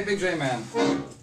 Hey, Big J Man.